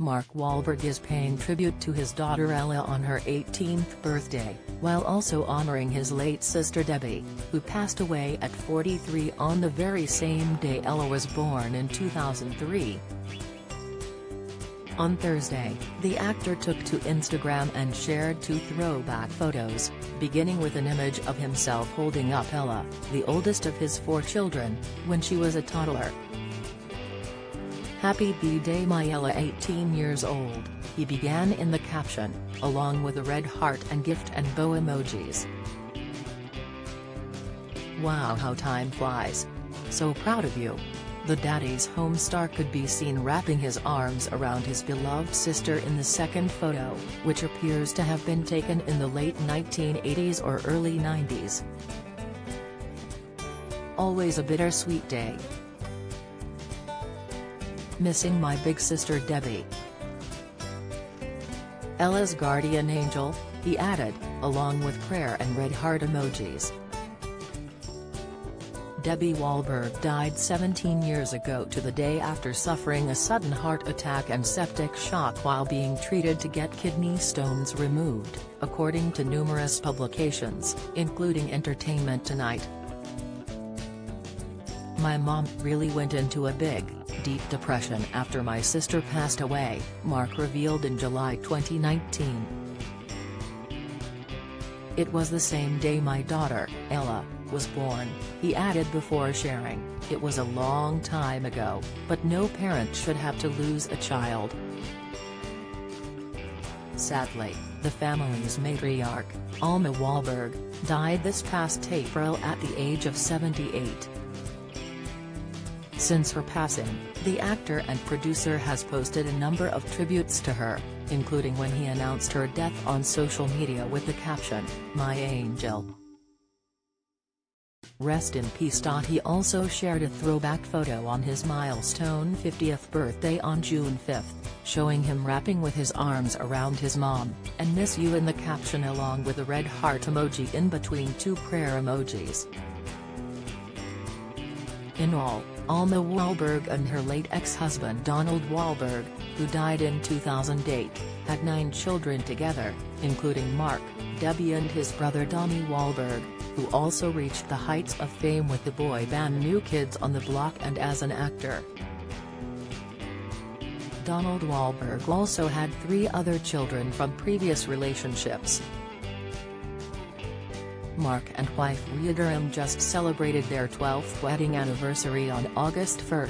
Mark Wahlberg is paying tribute to his daughter Ella on her 18th birthday, while also honoring his late sister Debbie, who passed away at 43 on the very same day Ella was born in 2003. On Thursday, the actor took to Instagram and shared two throwback photos, beginning with an image of himself holding up Ella, the oldest of his four children, when she was a toddler. Happy B-Day my Ella 18 years old, he began in the caption, along with a red heart and gift and bow emojis. Wow how time flies. So proud of you. The Daddy's Home star could be seen wrapping his arms around his beloved sister in the second photo, which appears to have been taken in the late 1980s or early 90s. Always a bittersweet day, Missing my big sister Debbie. Ella's guardian angel, he added, along with prayer and red heart emojis. Debbie Wahlberg died 17 years ago to the day after suffering a sudden heart attack and septic shock while being treated to get kidney stones removed, according to numerous publications, including Entertainment Tonight. My mom really went into a big, deep depression after my sister passed away, Mark revealed in July 2019. It was the same day my daughter, Ella, was born, he added before sharing, it was a long time ago, but no parent should have to lose a child. Sadly, the family's matriarch, Alma Wahlberg, died this past April at the age of 78. Since her passing, the actor and producer has posted a number of tributes to her, including when he announced her death on social media with the caption, My Angel. Rest in peace. He also shared a throwback photo on his milestone 50th birthday on June 5, showing him wrapping with his arms around his mom, and miss you in the caption along with a red heart emoji in between two prayer emojis. In all, Alma Wahlberg and her late ex-husband Donald Wahlberg, who died in 2008, had nine children together, including Mark, Debbie and his brother Donnie Wahlberg, who also reached the heights of fame with the boy band New Kids on the Block and as an actor. Donald Wahlberg also had three other children from previous relationships, Mark and wife Rhea just celebrated their 12th wedding anniversary on August 1.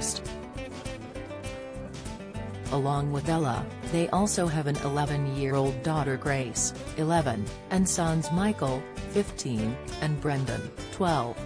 Along with Ella, they also have an 11-year-old daughter Grace, 11, and sons Michael, 15, and Brendan, 12.